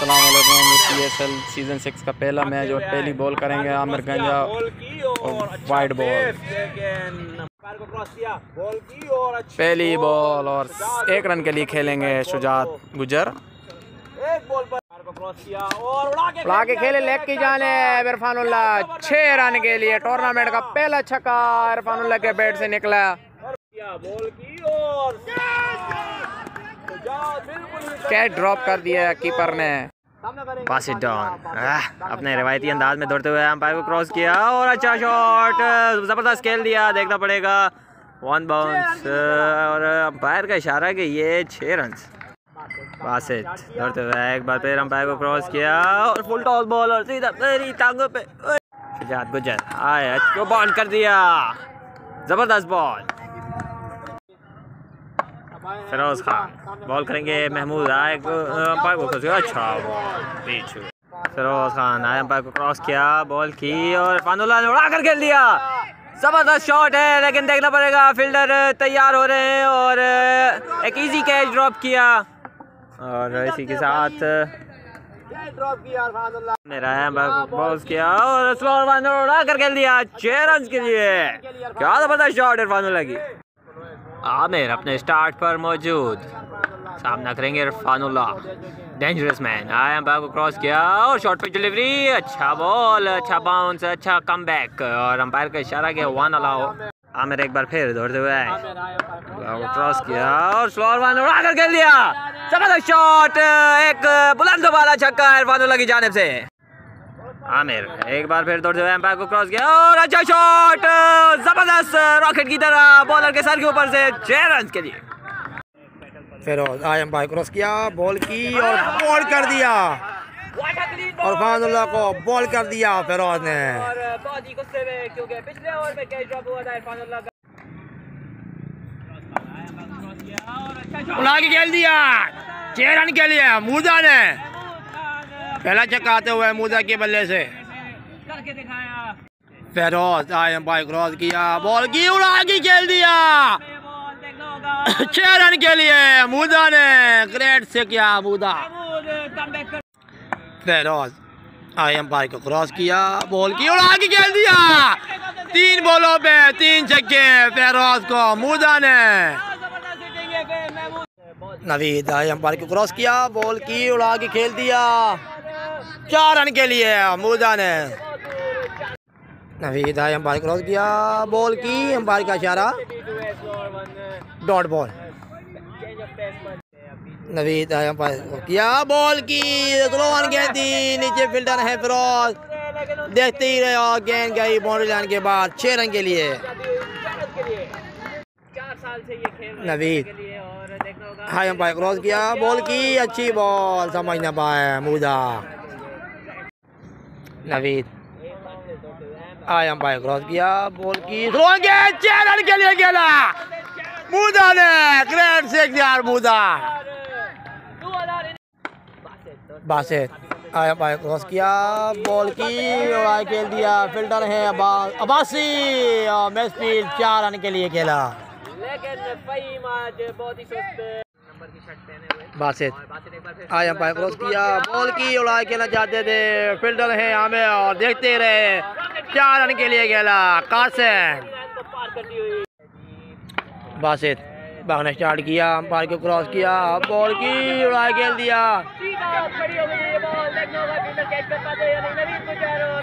Aslam P S L season six का पहला match और पहली बॉल करेंगे आमिर गंजा। और वाइड बॉल पहली बॉल और एक रन के लिए खेलेंगे शुजात गुजर। उड़ा के खेले लेग की जाने इरफानुल्लाह छह रन के लिए टूर्नामेंट का पहला छक्का इरफानुल्लाह के बैट से निकला। बॉल की और कैच ड्रॉप कर दिया कीपर ने पास इट डाउन अपने रिवायती अंदाज में दौड़ते हुए अंपायर को क्रॉस किया और अच्छा शॉट ज़बरदस्त खेल दिया देखना पड़ेगा। वन बाउंस और अंपायर का इशारा कि ये छः रन पास इट दौड़ते हुए एक बार फिर अंपायर को क्रॉस किया और फुल टॉस बॉल और सीधा मेरी टांगों पे। गुजर आए को बाउंड कर दिया। ज़बरदस्त बॉल फिरोज खान। बॉल करेंगे महमूद आए अंपायर को क्रॉस अच्छा बीच। फिरोज खान आए अंपायर को क्रॉस किया बॉल की और फानुल्ला ने उड़ा कर खेल दिया। ज़बरदस्त शॉट है, लेकिन देखना पड़ेगा फील्डर तैयार हो रहे हैं और एक इजी कैच ड्रॉप किया। और इसी के साथ मेरा है बॉल्स किया और स्लोर उड़ा कर खेल दिया, छह के लिए। क्या ज़बरदस्त शॉट इरफानुल्ला की। आमिर अपने स्टार्ट पर मौजूद। सामना करेंगे इरफानुल्लाह। डेंजरस मैन आया अंपायर को क्रॉस किया और शॉर्ट पिच डिलीवरी अच्छा बॉल अच्छा बाउंस अच्छा कम बैक और अंपायर का इशारा किया वन अलाउ आमिर एक बार फिर दौड़ते हुए क्रॉस किया और स्लोअर वन उड़ा कर खेल दिया। ज़बरदस्त शॉट एक बुलंद वाला छक्का इरफानुल्लाह की जानिब से। आमिर एक बार फिर दौड़ते हुए एम्पायर को क्रॉस किया और अच्छा शॉट ज़बरदस्त रॉकेट की तरह बॉलर के सर के ऊपर से छह रन के लिए। फिरोज आय एम्पायर क्रॉस किया बॉल की और बॉल कर दिया। और फानुल्लाह को बॉल कर दिया फिरोज ने। उड़ा के खेल दिया छह रन के लिए मूजा ने। पहला चक्का आते हुए मूजा के बल्ले से। फेरोज आए एम्पायर क्रॉस किया। बॉल की उड़ा के खेल दिया? छह रन के लिए मूदा ने ग्रेट से किया मूदा फेरोज आई एम्पायर को क्रॉस किया। बॉल की उड़ा के खेल दिया? तीन बॉलों पे तीन छक्के फेरोज को मूदा ने। नवीद आई एम्पायर को क्रॉस किया। बॉल की उड़ा के खेल दिया? चार रन के लिए मूदा ने? नवीद आई एम्पायर क्रॉस किया, बॉल की एम्पायर का इशारा। Dot ball. नवीद आई एम्पायर किया, बॉल की स्लो वन गेंद थी नीचे फील्डर है फिरोज। देखते ही रहे, और गेंद गई बाउंड्री लाइन के बाद, छह रन के लिए। नवीद हाई एम्पायर क्रॉस किया, बॉल की, अच्छी बॉल, समझ ना पाए मुदा नवीद। हाई एम्पायर क्रॉस किया, बॉल की रन के लिए खेला। मुदा ने ग्रेट से यार मुदा। बासेत, आया पाए क्रॉस किया, बॉल की उड़ाई खेल दिया, फील्डर है अबासी और मैच फ़ील्ड चार रन के लिए खेला। बासेत आया पाए क्रॉस किया, बॉल की उड़ाई खेलना चाहते थे। फील्डर है हमें और देखते रहे। चार रन के लिए खेला, कासिम। बासेत भागना स्टार्ट किया, अंपायर को क्रॉस किया बॉल की उड़ाई खेल दिया।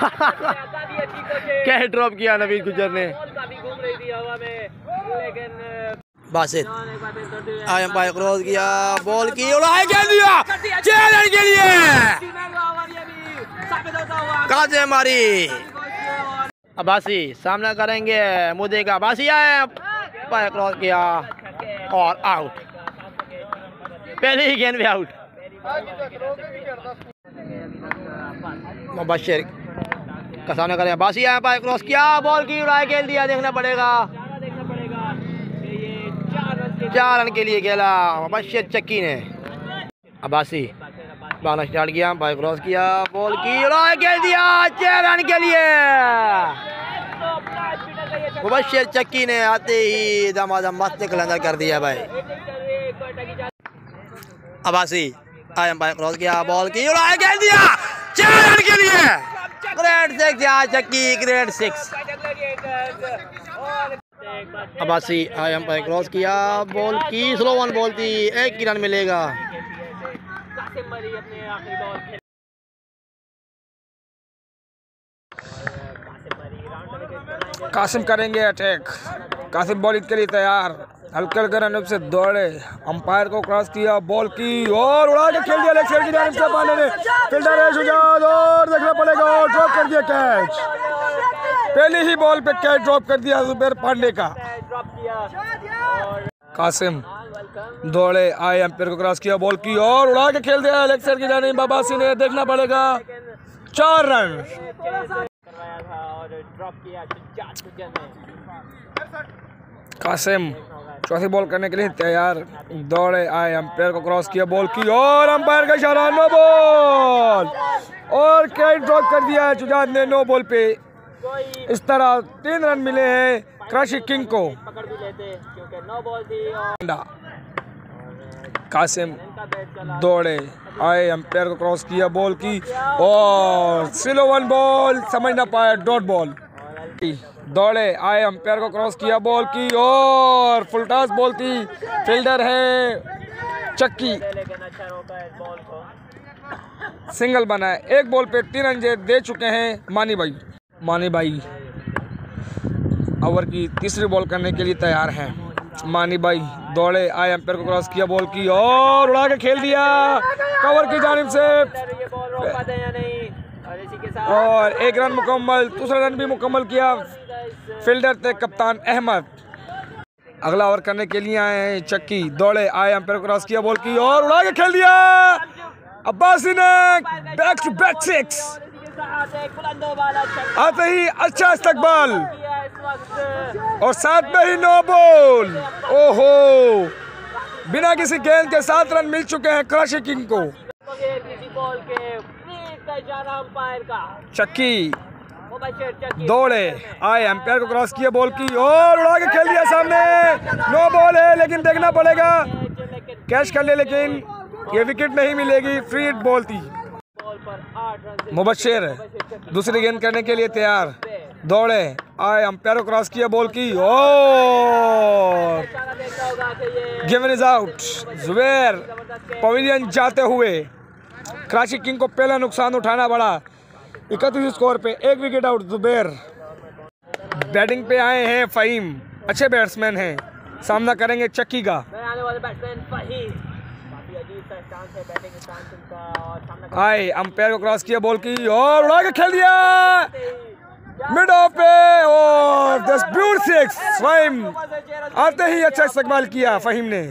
क्या ड्रॉप किया नवीन गुजर ने। बासित आए अंपायर क्रॉस किया बॉल की उड़ाई खेल दिया रन के लिए। काजे मारी अबासी सामना करेंगे मुद्दे का। अबासी आए अंपायर क्रॉस किया और आउट पहले ही गेंद में आउट मुबशर का सामना करें। बासी आया पाए क्रॉस किया बॉल की उड़ाई खेल दिया देखना पड़ेगा। रन के लिए खेला मुबशर चक्की ने। अबासी भागना स्टार्ट किया पाए क्रॉस किया, बॉल की उड़ाई खेल दिया, छह रन के लिए। मुबशर चक्की ने आते ही दमादम मस्त कलंदर कर दिया भाई। अबासी आए अंपायर क्रॉस किया, बॉल की उड़ाए खेल दिया चार रन के लिए। ग्रेड सिक्स चक्की, ग्रेड सिक्स। अब्बासी आए अंपायर क्रॉस किया। बॉल की स्लो वन बॉल थी। एक ही रन मिलेगा। कासिम करेंगे अटैक कासिम बॉलिंग के लिए तैयार। हल्के हल्के रन से दौड़े। अंपायर को क्रॉस किया। बॉल की और उड़ा के खेल दिया। की से ने। फील्डर है शुजात और देखना पड़ेगा। और ड्रॉप कर दिया कैच पहली ही बॉल पे कैच ड्रॉप कर दिया जुबैर पांडे का। कासिम, दौड़े, आए अंपायर को क्रॉस किया बॉल की और उड़ा के खेल दिया लेग साइड की जानिब बाबासी ने देखना पड़ेगा। चार रन। कासिम, चौथी बॉल करने के लिए तैयार। दौड़े, आए अंपायर को क्रॉस किया बॉल की और अंपायर का इशारा नो बॉल और कैच ड्रॉप कर दिया है जुजाद ने नो बॉल पे। इस तरह तीन रन मिले हैं क्रशिक किंग को। कासिम दौड़े आए अंपायर को क्रॉस किया बॉल की और सिलो वन बॉल समझ ना पाया डॉट बॉल। दौड़े आए अंपायर को क्रॉस किया बॉल की और फुल टॉस बॉल थी फील्डर है चक्की। सिंगल बना है एक बॉल पे तीन रन दे चुके हैं मानी भाई। मानी भाई, ओवर की तीसरी बॉल करने के लिए तैयार हैं। मानी भाई, दौड़े, आए अंपायर को क्रॉस किया बॉल की, और उड़ा के खेल दिया। कवर की जानिब से। और एक रन मुकम्मल, दूसरा रन भी मुकम्मल किया फील्डर थे कप्तान अहमद। अगला ओवर करने के लिए आए हैं चक्की। दौड़े, आए एम्पेयर को क्रॉस किया बॉल की, और उड़ा के खेल दिया। अब्बासी ने बैक टू बैक सिक्स आते ही अच्छा इस्तकबाल। और साथ में ही नो बॉल। ओहो। बिना किसी गेंद के सात रन मिल चुके हैं क्रश किंग को। चक्की। दौड़े। आए अंपायर को क्रॉस किया बॉल की और उड़ा के खेल दिया सामने। नो बॉल है लेकिन देखना पड़ेगा। कैच कर ले लेकिन ये विकेट नहीं मिलेगी। फ्री बॉल थी। मुबशर दूसरी गेंद करने के लिए तैयार। दौड़े। आए अंपायर क्रॉस किया बॉल की। और given is out Zubair pavilion जाते हुए कराची किंग को पहला नुकसान उठाना पड़ा। इकतीस स्कोर पे एक विकेट आउट जुबैर बैटिंग पे आए हैं फ़हीम अच्छे बैट्समैन हैं। सामना करेंगे चक्की का। आए अंपायर को क्रॉस किया बॉल की और उड़ा के खेल दिया। मिड ऑफ़ पे और दस ब्यूट सिक्स फहीम आते ही अच्छा इस्तेमाल किया फहीम ने।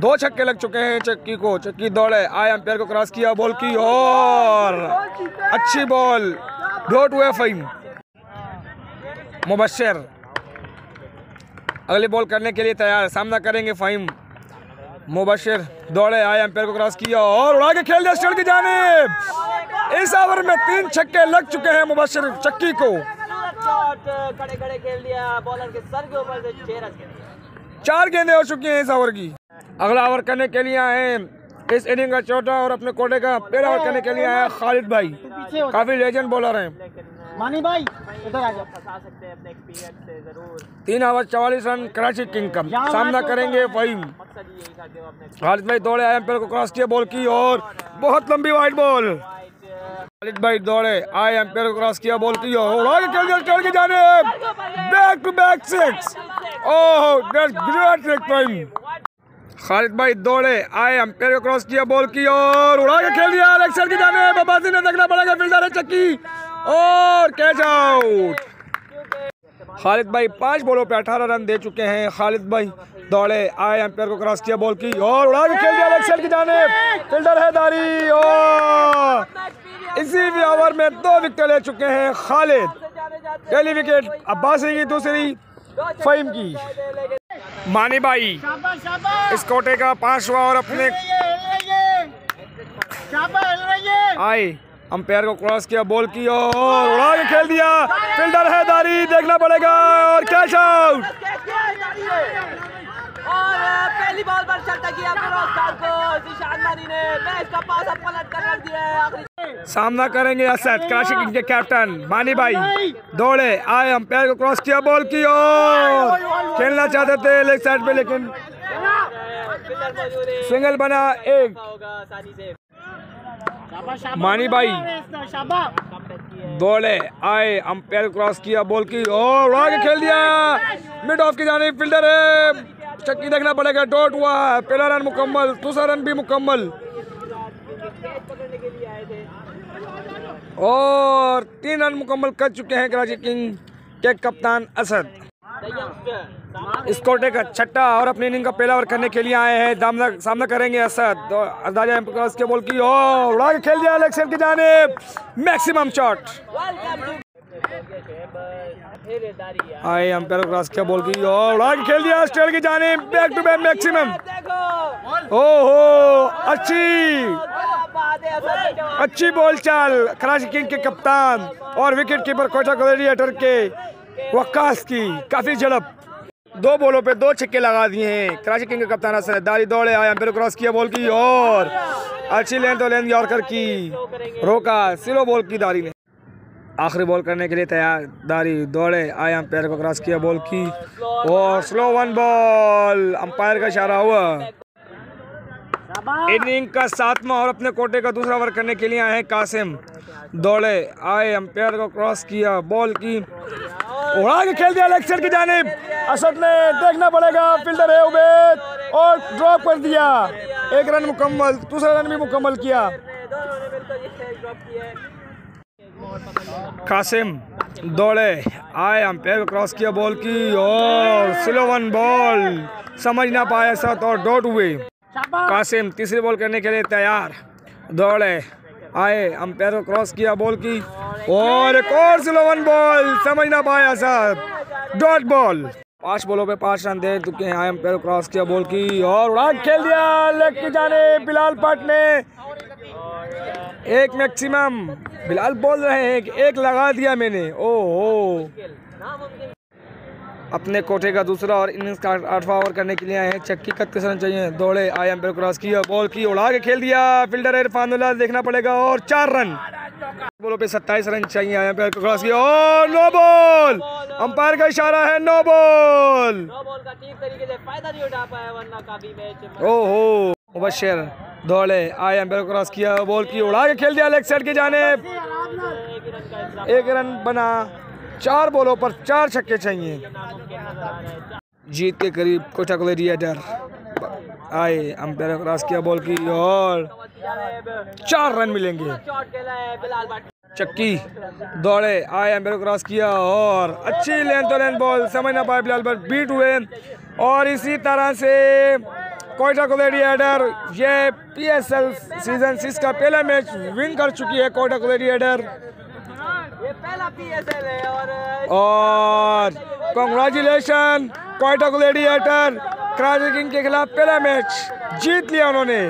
दो छक्के लग चुके हैं चक्की को चक्की दौड़े आए अंपायर को क्रॉस किया बॉल की और अच्छी बॉल डॉट हुए फहीम। मुबशर। अगली बॉल करने के लिए तैयार सामना करेंगे फहीम। मुबशर दौड़े आए एम्पेयर को क्रॉस किया और उड़ा के खेल दिया की जानिब। इस ओवर में तीन छक्के लग चुके हैं मुबशर चक्की के। चार गेंदे हो चुकी हैं इस ओवर की। अगला ओवर करने के लिए आए इस इनिंग का चौथा और अपने कोटे का पहला ओवर करने के लिए आया खालिद भाई। काफ़ी लेजेंड बॉलर हैं। मानी भाई इधर आ जाओ। फंसा सकते हैं अपने एक्सपीरियंस से ज़रूर तीन ओवर चवालीस रन कराची किंग का सामना करेंगे फहीम मकसद यही था कि वो अपने खालिद भाई दौड़े आए अंपायर को क्रॉस किया बॉल की और बहुत लंबी वाइड बॉल खालिद भाई दौड़े आए अंपायर को क्रॉस किया बॉल की और खेल चढ़ के जाने। Back to back six oh that's great trick time Khalid भाई दौड़े आए अंपायर को क्रॉस किया बॉल की और उड़ा के खेल दिया की जाने। बाबाजी ने देखना पड़ेगा फील्डर है चक्की। और कैच आउट। खालिद भाई पाँच बॉलों पे अठारह रन दे चुके हैं। खालिद भाई दौड़े आए अंपायर को क्रॉस किया बॉल की और उड़ा के खेल दिया साइड की जाने फील्डर है दारी और इसी भी ओवर में दो विकेट ले चुके हैं खालिद। पहली विकेट अब्बासी की दूसरी फहीम की। मानी भाई इस कोटे का पांचवा और अपने आए। अंपायर को क्रॉस किया बॉल की और उड़ा के खेल दिया। फील्डर है दारी देखना पड़ेगा और कैच आउट। और पहली बॉल पर छक्का किया फिरोज खान को जिशान मारी ने मैच का पासा पलट कर रख दिया है आखिरी। सामना करेंगे असद कराची किंग के कैप्टन मानी भाई दौड़े आए अंपायर को क्रॉस किया बॉल की और खेलना चाहते थे लेग साइड पे लेकिन सिंगल बना एक। होगा आसानी से मानी भाई। दौड़े आए अंपायर क्रॉस किया बॉल की और उड़ा के खेल दिया। मिड ऑफ़ की जाने फील्डर है। चक्की देखना पड़ेगा डॉट हुआ पहला रन मुकम्मल दूसरा रन भी मुकम्मल। और तीन रन मुकम्मल कर चुके हैं कराची किंग के कप्तान असद। स्कोटे का छठा और अपनी इनिंग का पहला ओवर करने के लिए आए हैं। सामना सामना करेंगे असद। अंदाज़ा क्रॉस के बॉल की और उड़ा के खेल दिया साइड की जाने मैक्सिमम शॉट। आए अंपायर क्रॉस के बॉल की और उड़ा के खेल दिया स्टेल की जाने बैक टू बैक मैक्सिमम अच्छी। बात है जवाब अच्छी बॉल चाल। कराची किंग के कप्तान और विकेट कीपर कोटा ग्लेडिएटर के वक्कास की काफ़ी झड़प। दो बॉलों पे दो छक्के लगा दिए हैं। कराची किंग के कप्तान हसन दारी दौड़े आया अंपायर क्रॉस किया बॉल की और अच्छी लेंथ और लेंथ यॉर्कर की। रोका, स्लो बॉल की दारी ने। आखिरी बॉल करने के लिए तैयार, दारी दौड़े, आए अंपायर को क्रॉस किया बॉल की और स्लो वन बॉल, अंपायर का इशारा हुआ। इनिंग का सातवां और अपने कोटे का दूसरा ओवर करने के लिए आए हैं कासिम। दौड़े, आए अंपायर को क्रॉस किया बॉल की। उड़ा के खेल दिया लेग की जानिब। असद ने देखना पड़ेगा फील्डर है उबैद और ड्रॉप कर दिया। एक रन मुकम्मल दूसरा रन भी मुकम्मल किया। कासिम दौड़े। आए अंपायर को क्रॉस किया बॉल की और स्लो वन बॉल समझ ना पाए सत और डॉट हुए। कासिम तीसरी बॉल करने के लिए तैयार। दौड़े। आए अंपायर को क्रॉस किया बॉल की। और एक और स्लो वन बॉल, समझ ना पाया साहब। Dot ball. पाँच बॉलों पे पाँच रन दे चुके हैं आए अंपायर को क्रॉस किया बॉल की। और उड़ा के खेल दिया लेग की जाने बिलाल पट ने। एक मैक्सिमम। बिलाल बोल रहे हैं एक लगा दिया मैंने। ओहो। अपने कोटे का दूसरा और इनिंग्स का आठवां ओवर करने के लिए आए हैं। चक्की इकतीस रन चाहिए। दौड़े आए एम्पायर क्रॉस किया बॉल की उड़ा के खेल दिया। फील्डर इरफानुल्लाह देखना पड़ेगा और चार रन। बोलो पे सत्ताईस रन चाहिए एम्पायर को क्रॉस किया और नो बॉल! अंपायर का इशारा है नो बॉल! का ओहो! मुबशर दौड़े आई को क्रॉस किया बॉल की उड़ा के खेल दिया लेग साइड की जाने का एक रन बना। चार बॉलों पर चार छक्के चाहिए। जीत के करीब कोटा ग्लेडिएटर आए, अंपायर क्रॉस किया बॉल की और चार रन मिलेंगे। चक्की दौड़े, आए अंपायर क्रॉस किया और अच्छी लेंथ तो लेंथ बॉल समझ ना पाए बिलाल पर बीट हुए। और इसी तरह से कोयटा ग्लेडिएटर ये पीएसएल सीज़न सिक्स का पहला मैच विन कर चुकी है कोयटा ग्लेडिएटर ये पहला पीएसएल है और और congratulation Quetta gladiator Karachi king के खिलाफ पहला मैच जीत लिया उन्होंने।